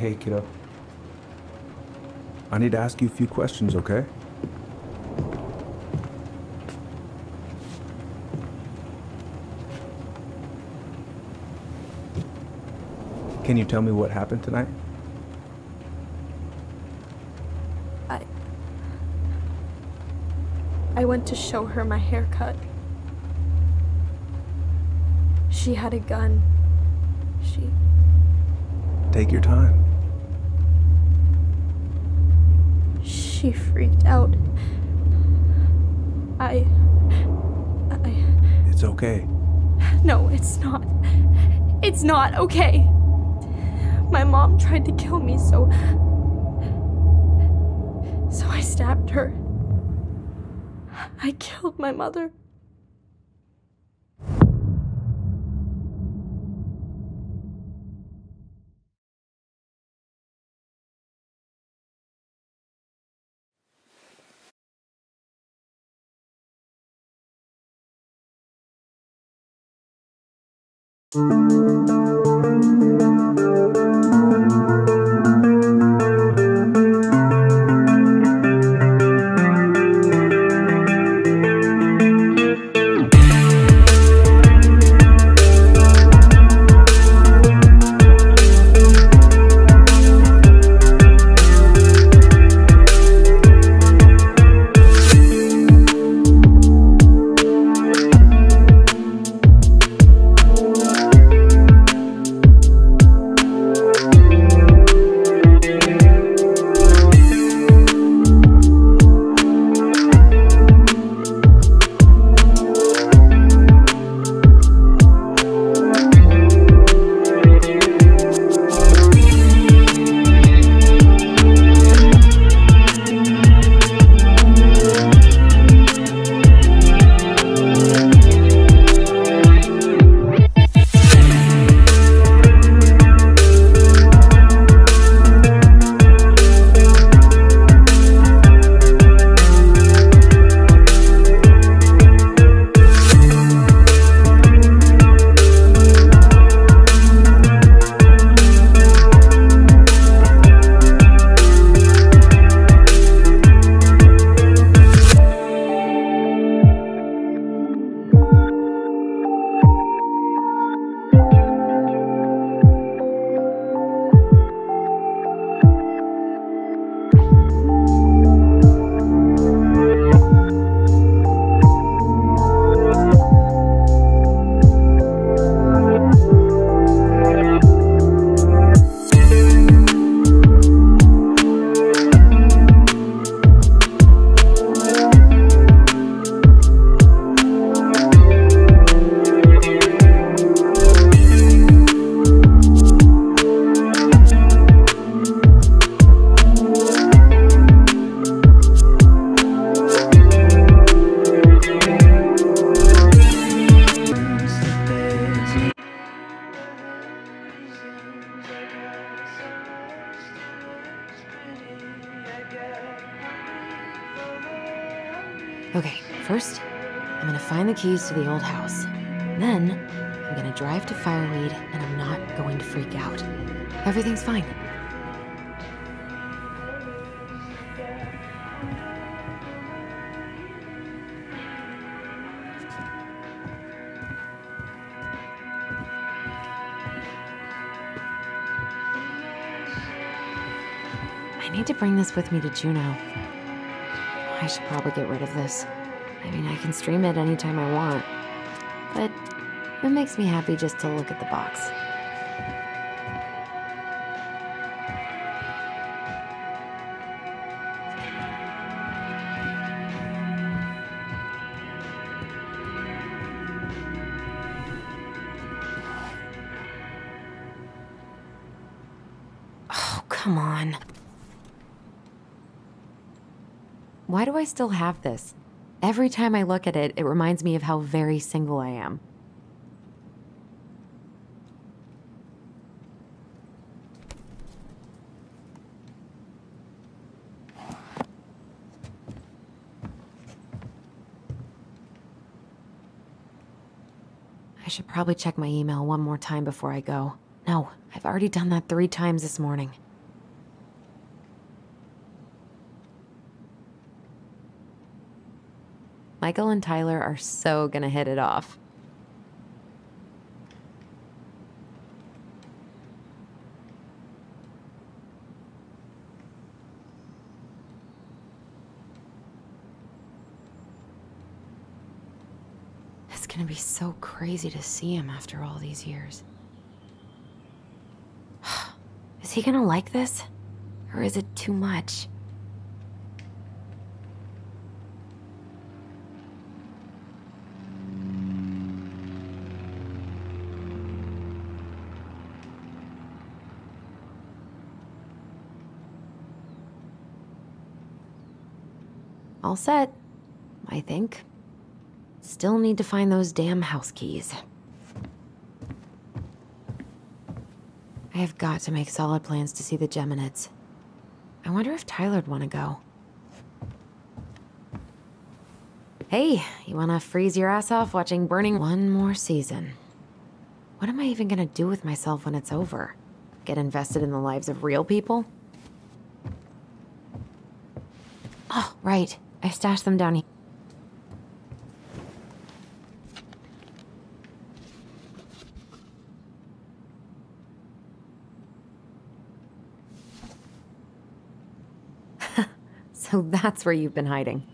Hey, kiddo. I need to ask you a few questions, okay? Can you tell me what happened tonight? I. I went to show her my haircut. She had a gun. She. Take your time. She freaked out. I. I. It's okay. No, it's not. It's not okay. My mom tried to kill me, so. So I stabbed her. I killed my mother. Okay, need to bring this with me to Juneau. I should probably get rid of this. I mean, I can stream it anytime I want. But it makes me happy just to look at the box. Still have this? Every time I look at it, it reminds me of how very single I am. I should probably check my email one more time before I go. No, I've already done that three times this morning. Michael and Tyler are so gonna hit it off. It's gonna be so crazy to see him after all these years. Is he gonna like this? Or is it too much? All set, I think. Still need to find those damn house keys. I have got to make solid plans to see the Geminids. I wonder if Tyler'd want to go. Hey, you want to freeze your ass off watching Burning one more season? What am I even going to do with myself when it's over? Get invested in the lives of real people? Oh, right. I stashed them down here. so that's where you've been hiding.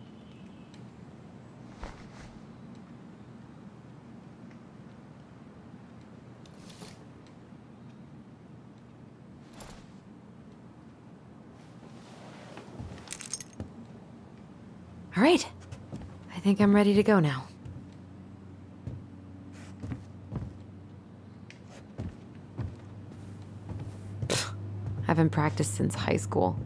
All right. I think I'm ready to go now. I haven't practiced since high school.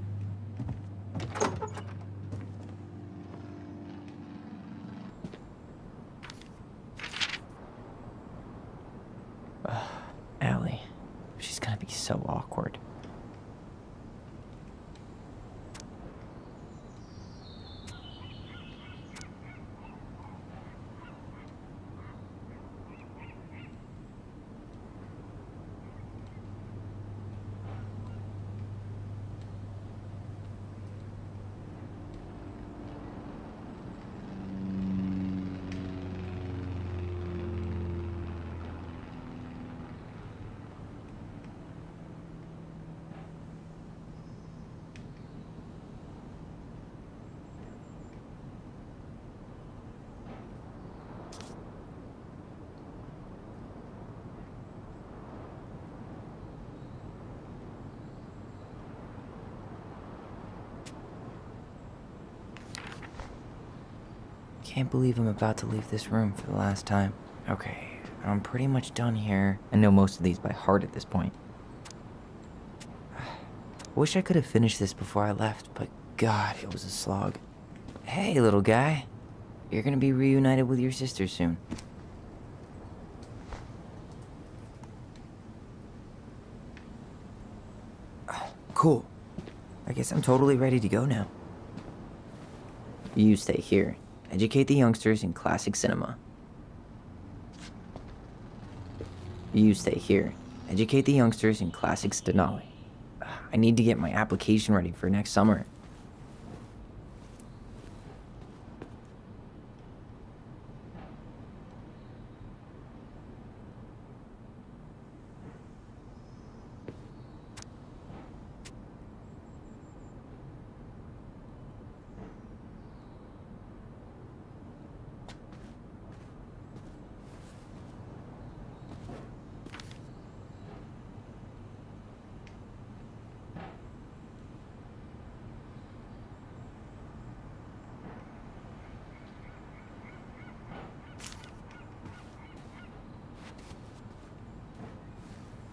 Allie. She's gonna be so awkward. Can't believe I'm about to leave this room for the last time. Okay, I'm pretty much done here. I know most of these by heart at this point. Wish I could have finished this before I left, but god, it was a slog. Hey, little guy. You're gonna be reunited with your sister soon. Cool. I guess I'm totally ready to go now. You stay here. Educate the youngsters in classic cinema. You stay here. Educate the youngsters in classic Denali. I need to get my application ready for next summer.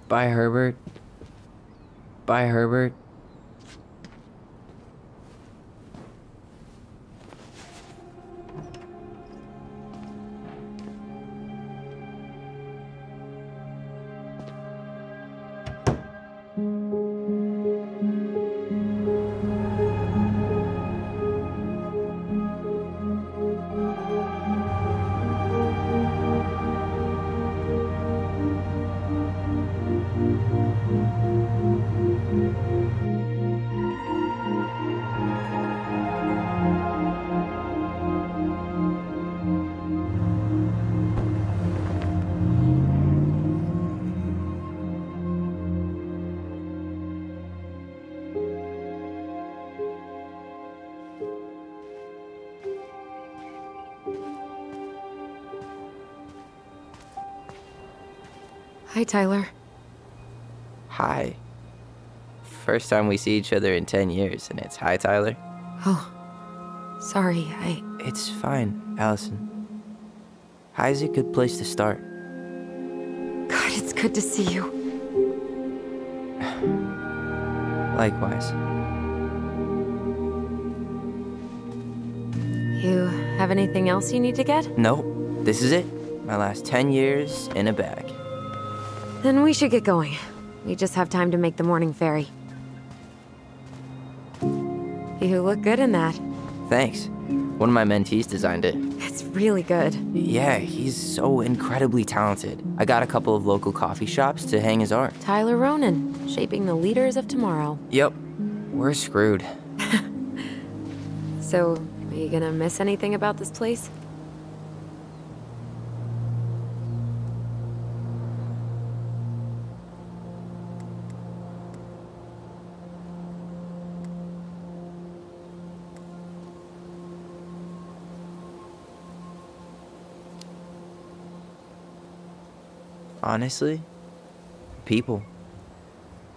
Bye, Herbert. Bye, Herbert. Hi, Tyler. Hi. First time we see each other in 10 years, and it's hi, Tyler. Oh, sorry, I. It's fine, Alyson. Hi's a good place to start. God, it's good to see you. Likewise. You have anything else you need to get? Nope, this is it. My last 10 years in a bag. Then we should get going. We just have time to make the morning ferry. You look good in that. Thanks. One of my mentees designed it. It's really good. Yeah, he's so incredibly talented. I got a couple of local coffee shops to hang his art. Tyler Ronan, shaping the leaders of tomorrow. Yep, we're screwed. So, are you gonna miss anything about this place? Honestly, people.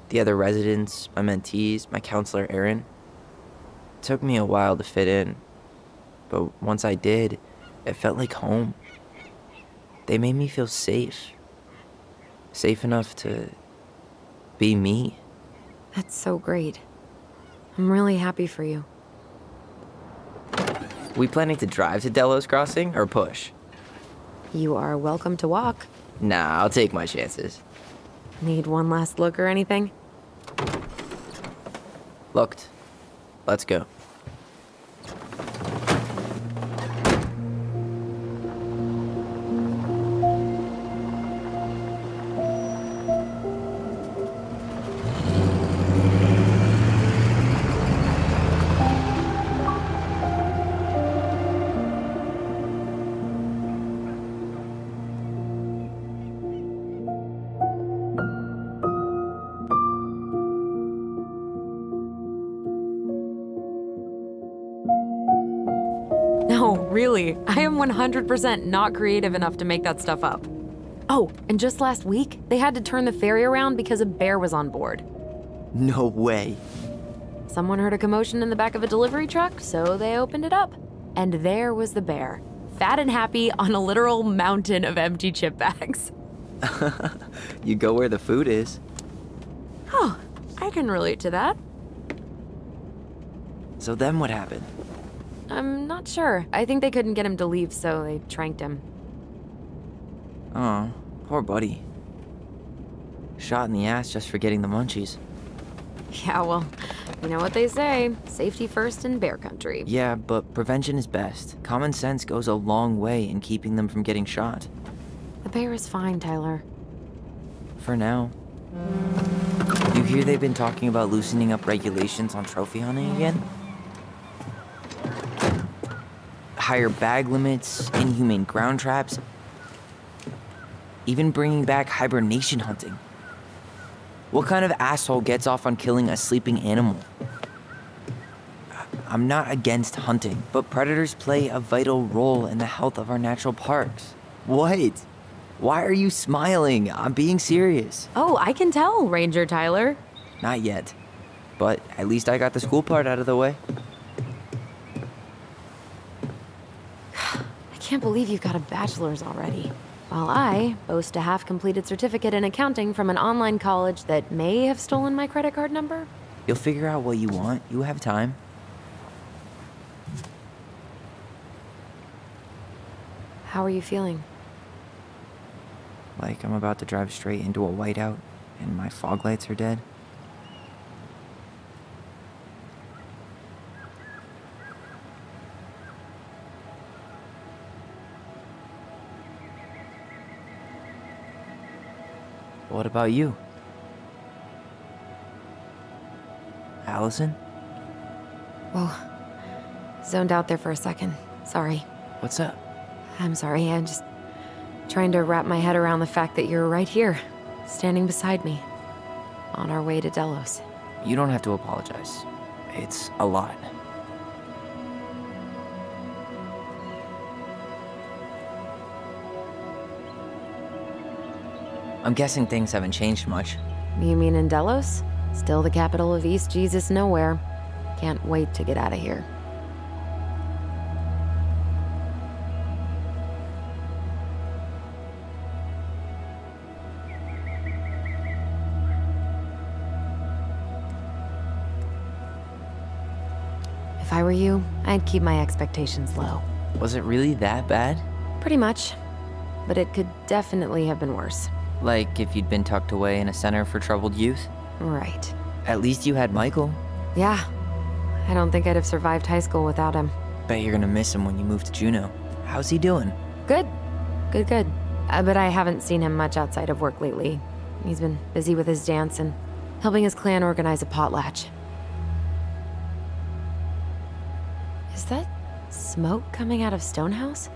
The other residents, my mentees, my counselor Aaron. It took me a while to fit in, but once I did, it felt like home. They made me feel safe. Safe enough to be me. That's so great. I'm really happy for you. We planning to drive to Delos Crossing or push? You are welcome to walk. Nah, I'll take my chances. Need one last look or anything? Looked. Let's go. Really. I am 100% not creative enough to make that stuff up. Oh, and just last week, they had to turn the ferry around because a bear was on board. No way. Someone heard a commotion in the back of a delivery truck, so they opened it up. And there was the bear, fat and happy on a literal mountain of empty chip bags. You go where the food is. Oh, I can relate to that. So then what happened? I'm not sure. I think they couldn't get him to leave, so they tranked him. Oh, poor buddy. Shot in the ass just for getting the munchies. Yeah, well, you know what they say safety first in bear country. Yeah, but prevention is best. Common sense goes a long way in keeping them from getting shot. The bear is fine, Tyler. For now. You hear they've been talking about loosening up regulations on trophy hunting again? Higher bag limits, inhumane ground traps, even bringing back hibernation hunting. What kind of asshole gets off on killing a sleeping animal? I- I'm not against hunting, but predators play a vital role in the health of our natural parks. What? Why are you smiling? I'm being serious. Oh, I can tell, Ranger Tyler. Not yet. But at least I got the school part out of the way. Can't believe you've got a bachelor's already. While I boast a half completed certificate in accounting from an online college that may have stolen my credit card number. You'll figure out what you want. You have time. How are you feeling? Like I'm about to drive straight into a whiteout and my fog lights are dead. What about you? Alyson? Whoa. Zoned out there for a second. Sorry. What's up? I'm sorry. I'm just trying to wrap my head around the fact that you're right here, standing beside me, on our way to Delos. You don't have to apologize. It's a lot. I'm guessing things haven't changed much. You mean in Delos? Still the capital of East Jesus Nowhere. Can't wait to get out of here. If I were you, I'd keep my expectations low. Was it really that bad? Pretty much. But it could definitely have been worse. Like if you'd been tucked away in a center for troubled youth? Right. At least you had Michael. Yeah. I don't think I'd have survived high school without him. Bet you're gonna miss him when you move to Juneau. How's he doing? Good. Good, good. Uh, but I haven't seen him much outside of work lately. He's been busy with his dance and helping his clan organize a potlatch. Is that smoke coming out of Stonehouse?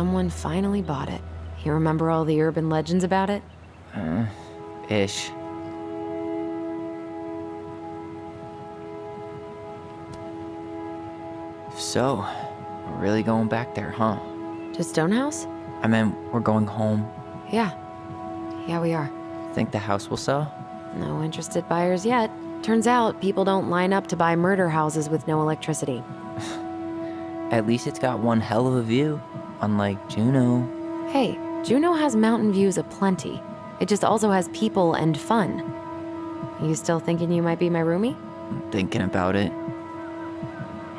Someone finally bought it. You remember all the urban legends about it? Uh, ish. If So, we're really going back there, huh? To Stonehouse? I mean, we're going home. Yeah. Yeah, we are. Think the house will sell? No interested buyers yet. Turns out people don't line up to buy murder houses with no electricity. At least it's got one hell of a view, unlike Juneau. Hey, Juneau has mountain views aplenty. It just also has people and fun. You still thinking you might be my roomie? I'm thinking about it.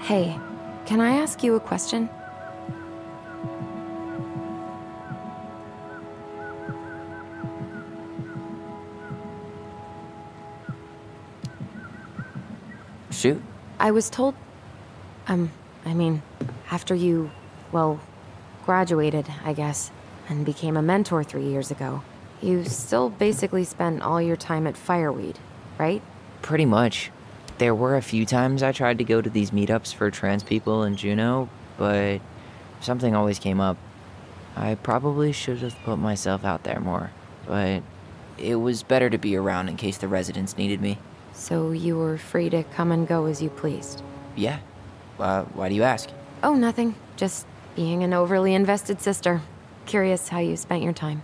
Hey, can I ask you a question? Shoot. I was told. Um, I mean, after you, well, graduated, I guess, and became a mentor three years ago, you still basically spent all your time at Fireweed, right? Pretty much. There were a few times I tried to go to these meetups for trans people in Juneau, but something always came up. I probably should have put myself out there more, but it was better to be around in case the residents needed me. So you were free to come and go as you pleased. Yeah. Uh, why do you ask? Oh, nothing. Just being an overly invested sister. Curious how you spent your time.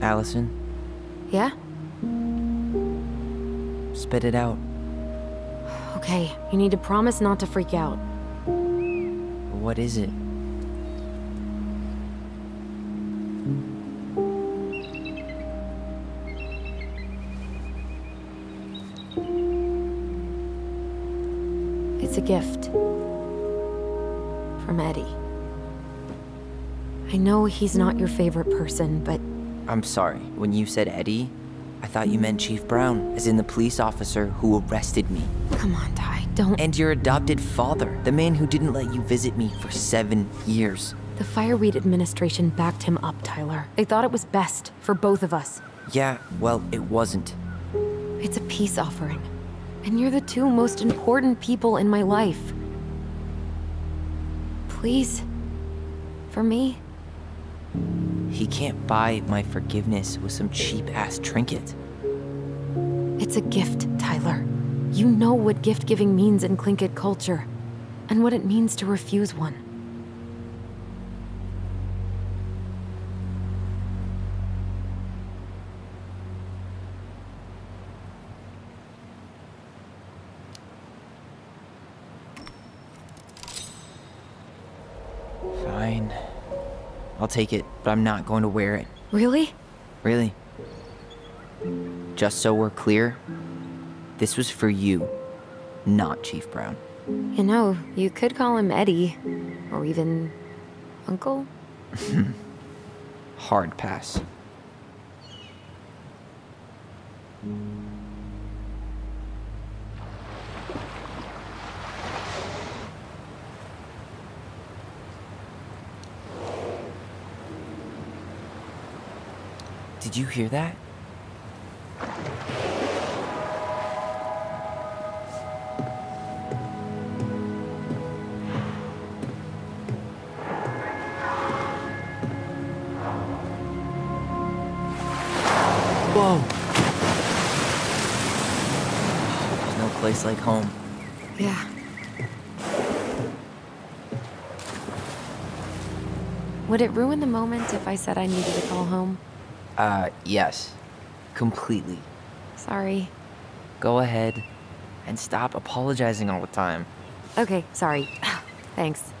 Alyson, Yeah? spit it out. Okay, you need to promise not to freak out. What is it? It's a gift. From Eddie. I know he's not your favorite person, but I'm sorry. When you said Eddie, I thought you meant Chief Brown, as in the police officer who arrested me. come on, Ty, don't. And your adopted father, the man who didn't let you visit me for seven years. The Fireweed administration backed him up, Tyler. They thought it was best for both of us. Yeah, well, it wasn't. It's a peace offering. And you're the two most important people in my life. Please. For me. He can't buy my forgiveness with some cheap ass trinket. It's a gift, Tyler. You know what gift giving means in Tlingit culture, and what it means to refuse one. Take it, but I'm not going to wear it. Really? Really. Just so we're clear, this was for you, not Chief Brown. You know, you could call him Eddie, or even Uncle. Hard pass. Did you hear that? Whoa! There's no place like home. Yeah. Would it ruin the moment if I said I needed to call home? Uh, yes. Completely. Sorry. Go ahead and stop apologizing all the time. Okay, sorry. Thanks.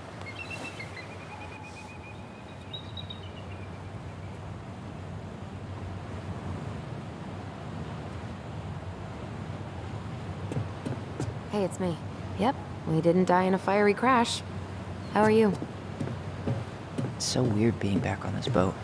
Hey, it's me. Yep, we didn't die in a fiery crash. How are you? It's so weird being back on this boat.